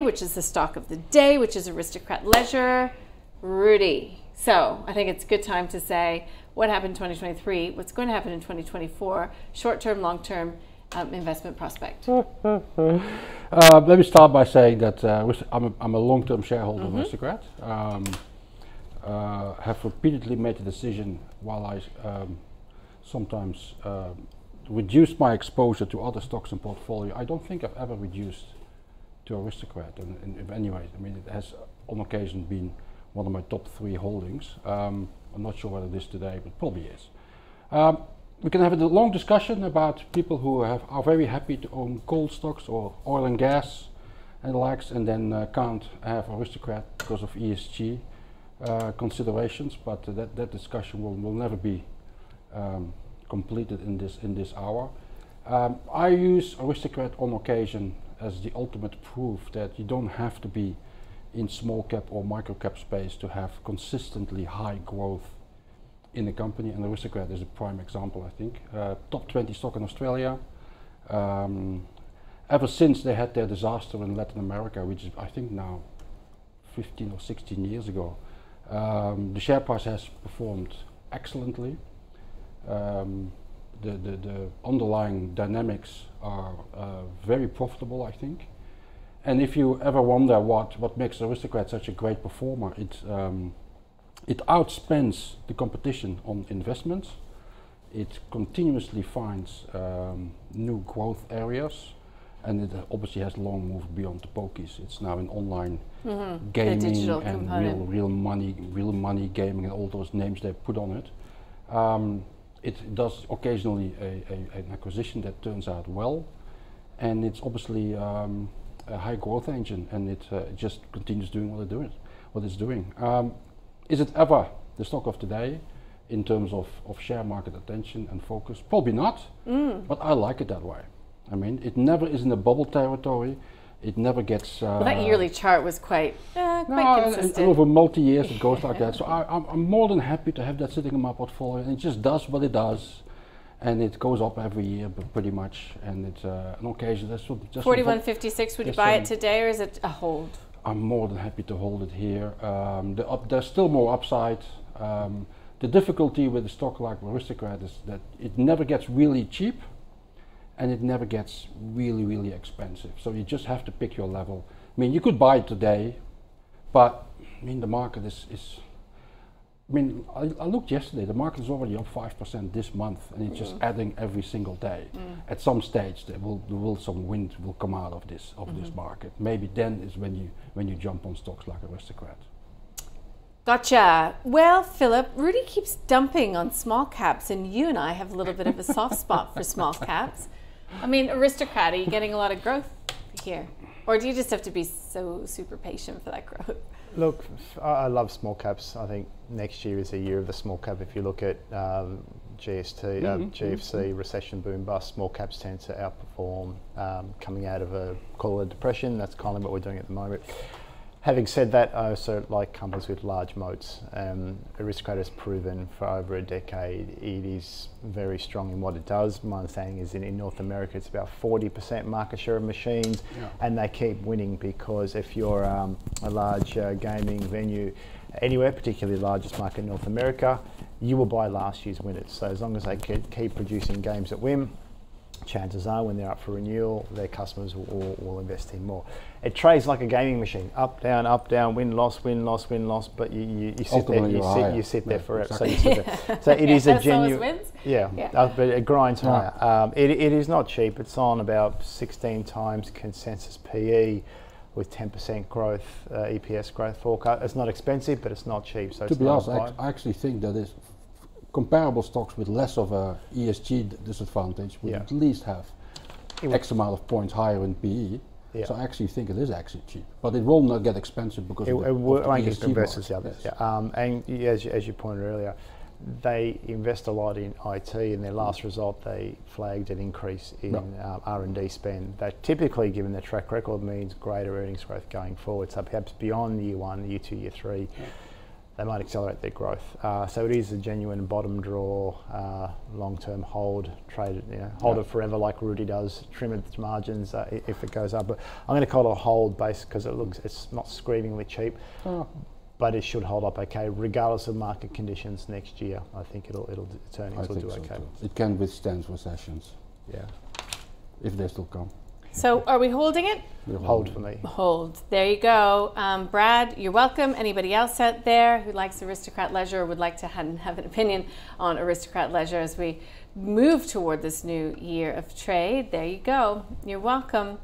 which is the stock of the day, which is Aristocrat Leisure. Rudi. So I think it's a good time to say what happened in 2023, what's going to happen in 2024, short term, long term um, investment prospect. Uh, let me start by saying that uh, I'm a, I'm a long term shareholder mm-hmm. of Aristocrat. Um, uh, have repeatedly made the decision while I um, sometimes uh, reduced my exposure to other stocks and portfolio. I don't think I've ever reduced to Aristocrat And, in, in any way. I mean, it has on occasion been one of my top three holdings. Um, I'm not sure whether it is today, but probably is. Um, we can have a long discussion about people who have, are very happy to own coal stocks or oil and gas and the likes, and then uh, can't have Aristocrat because of ESG uh, considerations. But uh, that, that discussion will, will never be um, completed in this in this hour. Um, I use Aristocrat on occasion as the ultimate proof that you don't have to be in small cap or micro cap space to have consistently high growth in a company. And Aristocrat is a prime example, I think. Uh, top 20 stock in Australia. Um, ever since they had their disaster in Latin America, which is I think now 15 or 16 years ago, um, the share price has performed excellently. Um, the, the, the, underlying dynamics are uh, very profitable, I think. And if you ever wonder what, what makes Aristocrat such a great performer, it, um, it outspends the competition on investments. It continuously finds um, new growth areas and it obviously has long moved beyond the pokies. It's now in online mm-hmm. gaming and real, real money, real money gaming, and all those names they put on it. Um, it does occasionally a, a, an acquisition that turns out well, and it's obviously um, a high growth engine, and it uh, just continues doing what it doing, what it's doing. Um, is it ever the stock of today in terms of, of share market attention and focus? Probably not, mm. but I like it that way. I mean, it never is in the bubble territory it never gets. Uh, well, that yearly chart was quite, uh, quite no, consistent. over multi years it goes like that. So I, am more than happy to have that sitting in my portfolio, and it just does what it does, and it goes up every year, but pretty much, and it's uh, an occasion. That's what, just forty-one fifty-six. Would you buy it today, or is it a hold? I'm more than happy to hold it here. Um, the up, there's still more upside. Um, the difficulty with a stock like Aristocrat is that it never gets really cheap and it never gets really, really expensive. So you just have to pick your level. I mean, you could buy it today, but I mean, the market is, is I mean, I, I, looked yesterday, the market is already up 5% this month, and it's mm. just adding every single day. Mm. At some stage, there will, there will some wind will come out of this, of mm-hmm. this market. Maybe then is when you, when you jump on stocks like Aristocrat. Gotcha. Well, Philip, Rudi keeps dumping on small caps, and you and I have a little bit of a soft spot for small caps. I mean, aristocrat, are you getting a lot of growth here? Or do you just have to be so super patient for that growth? Look, I love small caps. I think next year is a year of the small cap. If you look at um, GST, uh, mm-hmm. uh, GFC, mm-hmm. recession boom bust, small caps tend to outperform um, coming out of a call it depression. That's kind of what we're doing at the moment. Having said that, I also like companies with large moats. Um, Aristocrat has proven for over a decade it is very strong in what it does. My understanding is in, in North America it's about 40% market share of machines, yeah. and they keep winning because if you're um, a large uh, gaming venue anywhere, particularly the largest market in North America, you will buy last year's winners. So as long as they keep producing games that win, chances are when they're up for renewal, their customers will, will, invest in more. It trades like a gaming machine, up, down, up, down, win, loss, win, loss, win, loss. But you, you, you sit there, you sit, you sit there forever. Exactly. So, there. so it is a genuine. Yeah, yeah. Uh, but it grinds higher. Um, it, it is not cheap. It's on about 16 times consensus PE with 10% growth, uh, EPS growth forecast. It's not expensive, but it's not cheap. So to be honest, I, actually think that is comparable stocks with less of a ESG disadvantage would yeah. at least have X amount of points higher in PE. Yeah. So I actually think it is actually cheap, but it will not get expensive because it, of the, it will, of the ESG versus the others. Yes. Yeah. Um, and as, as you pointed earlier, they invest a lot in IT. In their last result, they flagged an increase in no. um, R&D spend. That typically, given their track record, means greater earnings growth going forward. So perhaps beyond year one, year two, year three. Yeah they might accelerate their growth. Uh, so it is a genuine bottom draw, uh, long-term hold, trade, you know, hold Yeah. it forever like Rudi does, trim its margins uh, if it goes up. But I'm going to call it a hold base because it looks it's not screamingly cheap, Oh, but it should hold up okay regardless of market conditions next year. I think it'll it'll its I will do so okay. too. It can withstand recessions Yeah, if they still come. So are we holding it? Hold for me. Hold. There you go. Um, Brad, you're welcome. Anybody else out there who likes Aristocrat Leisure or would like to have an opinion on Aristocrat Leisure as we move toward this new year of trade, there you go. You're welcome.